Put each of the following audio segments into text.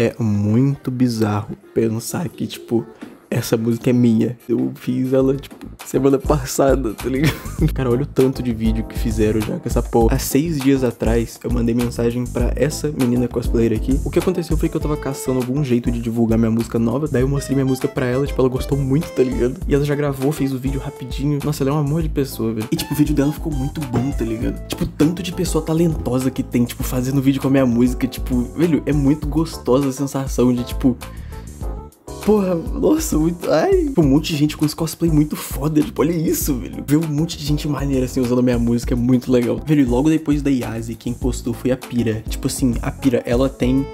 é muito bizarro pensar que, tipo, essa música é minha. Eu fiz ela, tipo, semana passada, tá ligado? Cara, olha o tanto de vídeo que fizeram já com essa porra. Há seis dias atrás, eu mandei mensagem pra essa menina cosplayer aqui. O que aconteceu foi que eu tava caçando algum jeito de divulgar minha música nova. Daí eu mostrei minha música pra ela, tipo, ela gostou muito, tá ligado? E ela já gravou, fez o vídeo rapidinho. Nossa, ela é um amor de pessoa, velho. E, tipo, o vídeo dela ficou muito bom, tá ligado? Tipo, tanto de pessoa talentosa que tem, tipo, fazendo vídeo com a minha música. Tipo, velho, é muito gostosa a sensação de, tipo, Porra, nossa, muito. Ai, tipo, um monte de gente com esse cosplay muito foda. Tipo, olha isso, velho. Ver um monte de gente maneira assim usando a minha música é muito legal. Velho, logo depois da Yasi, quem postou foi a Pira. Tipo assim, a Pira, ela tem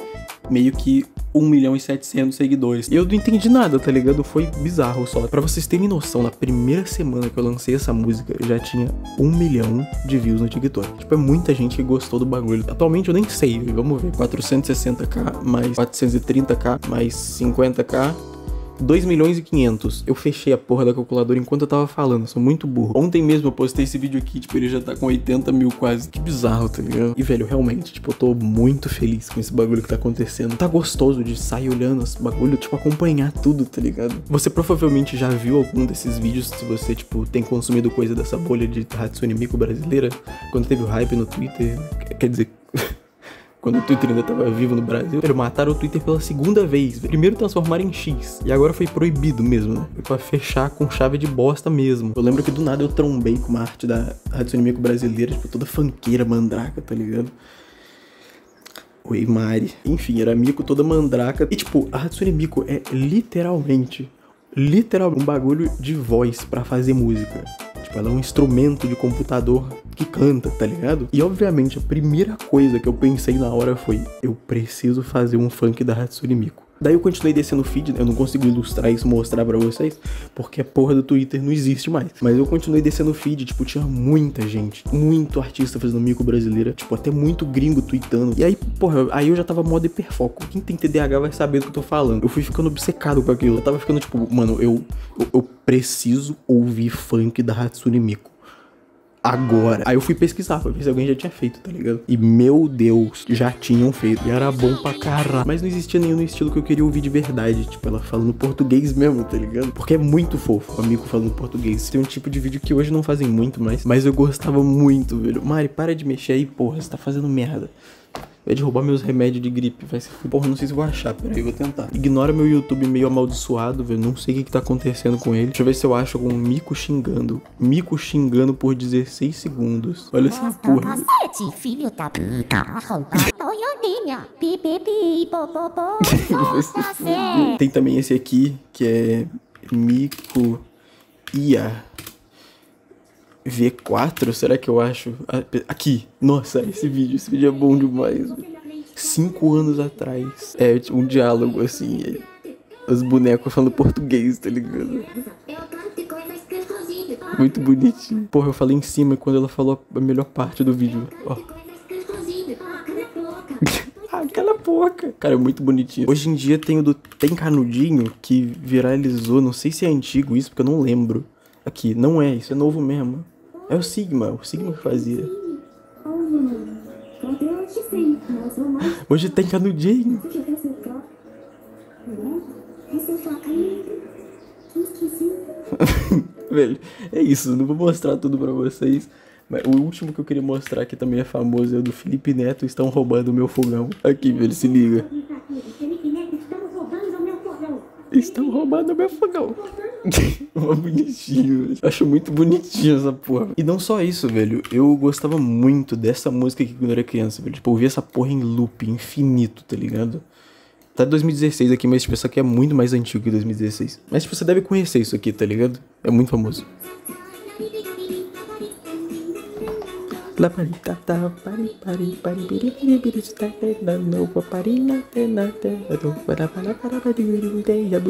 meio que 1 milhão e 700 seguidores. E eu não entendi nada, tá ligado? Foi bizarro só. Pra vocês terem noção, na primeira semana que eu lancei essa música, já tinha 1 milhão de views no TikTok. Tipo, é muita gente que gostou do bagulho. Atualmente eu nem sei, vamos ver. 460k mais 430k mais 50k 2 milhões e 500. Eu fechei a porra da calculadora enquanto eu tava falando, sou muito burro. Ontem mesmo eu postei esse vídeo aqui, tipo, ele já tá com 80 mil quase. Que bizarro, tá ligado? E, velho, realmente, tipo, eu tô muito feliz com esse bagulho que tá acontecendo. Tá gostoso de sair olhando esse bagulho, tipo, acompanhar tudo, tá ligado? Você provavelmente já viu algum desses vídeos, se você, tipo, tem consumido coisa dessa bolha de Hatsune Miku brasileira, quando teve o hype no Twitter, quer dizer quando o Twitter ainda tava vivo no Brasil, eles mataram o Twitter pela segunda vez. Primeiro transformaram em X, e agora foi proibido mesmo, né? Foi pra fechar com chave de bosta mesmo. Eu lembro que do nada eu trombei com uma arte da Hatsune brasileira, tipo, toda fanqueira, mandraca, tá ligado? Oi, Mari. Enfim, era Mico toda mandraca. E, tipo, a Hatsune Miku é literalmente, literalmente um bagulho de voz para fazer música. Ela é um instrumento de computador que canta, tá ligado? E obviamente a primeira coisa que eu pensei na hora foi: eu preciso fazer um funk da Hatsune Miku. Daí eu continuei descendo o feed, eu não consigo ilustrar isso, mostrar para vocês, porque a porra do Twitter não existe mais. Mas eu continuei descendo o feed, tipo, tinha muita gente, muito artista fazendo mico brasileira, tipo, até muito gringo tweetando. E aí, porra, aí eu já tava modo hiperfoco. Quem tem TDAH vai saber do que eu tô falando. Eu fui ficando obcecado com aquilo. Eu tava ficando, tipo, mano, eu, eu, eu preciso ouvir funk da Hatsune Miku agora. Aí eu fui pesquisar pra ver se alguém já tinha feito, tá ligado? E meu Deus, já tinham feito. E era bom pra caralho. Mas não existia nenhum estilo que eu queria ouvir de verdade. Tipo, ela falando português mesmo, tá ligado? Porque é muito fofo, o amigo falando português. Tem um tipo de vídeo que hoje não fazem muito mais. Mas eu gostava muito, velho. Mari, para de mexer aí, porra. Você tá fazendo merda. Vai de roubar meus remédios de gripe. Vai ser. Porra, não sei se vou achar. Peraí, vou tentar. Ignora meu YouTube meio amaldiçoado, velho. Não sei o que, que tá acontecendo com ele. Deixa eu ver se eu acho algum mico xingando. Mico xingando por 16 segundos. Olha essa porra. Filho da puta. Popopô. Tem também esse aqui, que é Mico Ia. V4, será que eu acho? Aqui, nossa, esse vídeo, esse vídeo é bom demais. Cinco anos atrás, é um diálogo assim, os bonecos falando português, tá ligado? Muito bonitinho. Porra, eu falei em cima quando ela falou a melhor parte do vídeo. Ó. Aquela boca. Cara, é muito bonitinho. Hoje em dia tem o do Tem Canudinho que viralizou. Não sei se é antigo isso, porque eu não lembro. Aqui, não é, isso é novo mesmo. É o Sigma, o Sigma que fazia. Hoje tem canudinho. Velho, é isso, não vou mostrar tudo pra vocês. Mas o último que eu queria mostrar que também é famoso é o do Felipe Neto. Estão roubando meu fogão. Aqui, velho, se liga. Estão roubando meu fogão. Uma bonitinho. Acho muito bonitinho essa porra. E não só isso, velho. Eu gostava muito dessa música aqui quando eu era criança, velho. Tipo, eu ouvia essa porra em loop, infinito, tá ligado? Tá 2016 aqui, mas tipo, isso aqui é muito mais antigo que 2016. Mas tipo, você deve conhecer isso aqui, tá ligado? É muito famoso.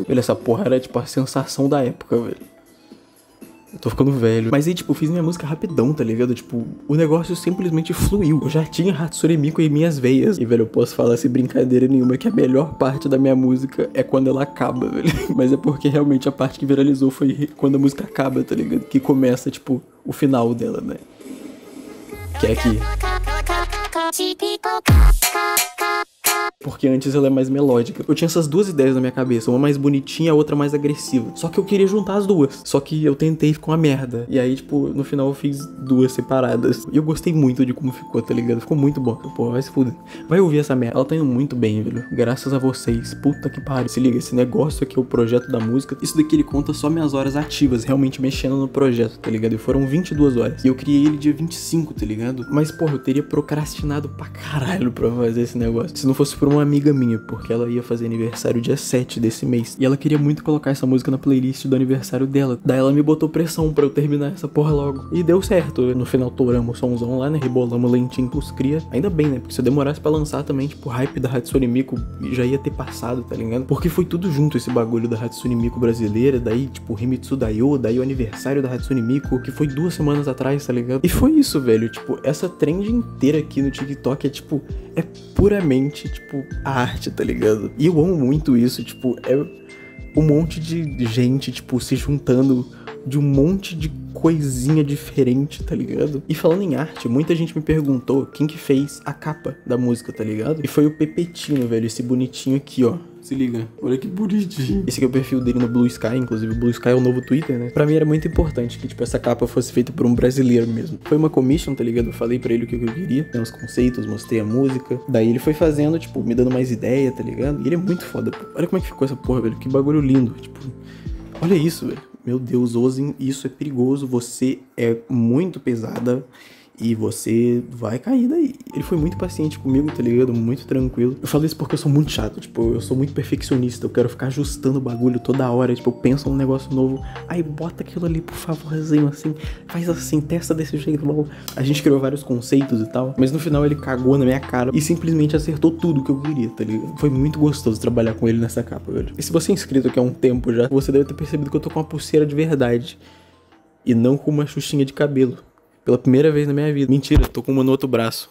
Velho, essa porra era tipo a sensação da época, velho. Eu tô ficando velho. Mas aí, tipo, eu fiz minha música rapidão, tá ligado? Tipo, o negócio simplesmente fluiu. Eu já tinha Hatsune Miku em minhas veias. E, velho, eu posso falar sem brincadeira nenhuma que a melhor parte da minha música é quando ela acaba, velho. Mas é porque realmente a parte que viralizou foi quando a música acaba, tá ligado? Que começa, tipo, o final dela, né? Que é aqui. Porque antes ela é mais melódica. Eu tinha essas duas ideias na minha cabeça, uma mais bonitinha, a outra mais agressiva. Só que eu queria juntar as duas. Só que eu tentei ficou uma merda. E aí, tipo, no final eu fiz duas separadas. E eu gostei muito de como ficou, tá ligado? Ficou muito bom. Pô, vai se fuder. Vai ouvir essa merda. Ela tá indo muito bem, velho. Graças a vocês. Puta que pariu. Se liga, esse negócio aqui é o projeto da música. Isso daqui ele conta só minhas horas ativas, realmente mexendo no projeto, tá ligado? E foram 22 horas. E eu criei ele dia 25, tá ligado? Mas, porra, eu teria procrastinado pra caralho pra fazer esse negócio. Se não fosse por uma amiga minha, porque ela ia fazer aniversário dia 7 desse mês. E ela queria muito colocar essa música na playlist do aniversário dela. Daí ela me botou pressão pra eu terminar essa porra logo. E deu certo. No final toramos o somzão lá, né? Rebolamos lentinho pros cria. Ainda bem, né? Porque se eu demorasse pra lançar também, tipo, o hype da Hatsune Miku já ia ter passado, tá ligado? Porque foi tudo junto esse bagulho da Hatsune Miku brasileira. Daí, tipo, Himitsu Daio, daí o aniversário da Hatsune Miku, que foi duas semanas atrás, tá ligado? E foi isso, velho. Tipo, essa trend inteira aqui no TikTok é, tipo, é puramente, tipo, a arte, tá ligado? E eu amo muito isso, tipo, é um monte de gente, tipo, se juntando de um monte de coisinha diferente, tá ligado? E falando em arte, muita gente me perguntou quem que fez a capa da música, tá ligado? E foi o Pepetinho, velho, esse bonitinho aqui, ó. Se liga, olha que bonitinho. Esse aqui é o perfil dele no Blue Sky, inclusive o Blue Sky é o novo Twitter, né? Pra mim era muito importante que, tipo, essa capa fosse feita por um brasileiro mesmo. Foi uma commission, tá ligado? Eu falei pra ele o que eu queria, tem os conceitos, mostrei a música. Daí ele foi fazendo, tipo, me dando mais ideia, tá ligado? E ele é muito foda. Olha como é que ficou essa porra, velho. Que bagulho lindo. Tipo, olha isso, velho. Meu Deus, Ozin, isso é perigoso. Você é muito pesada e você vai cair daí. Ele foi muito paciente comigo, tá ligado? Muito tranquilo. Eu falo isso porque eu sou muito chato, tipo, eu sou muito perfeccionista, eu quero ficar ajustando o bagulho toda hora, tipo, eu penso num negócio novo, aí bota aquilo ali, por favorzinho, assim, faz assim, testa desse jeito, bom. A gente criou vários conceitos e tal, mas no final ele cagou na minha cara e simplesmente acertou tudo que eu queria, tá ligado? Foi muito gostoso trabalhar com ele nessa capa, velho. E se você é inscrito aqui há um tempo já, você deve ter percebido que eu tô com uma pulseira de verdade e não com uma xuxinha de cabelo pela primeira vez na minha vida. Mentira, tô com uma no outro braço.